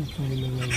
お金のない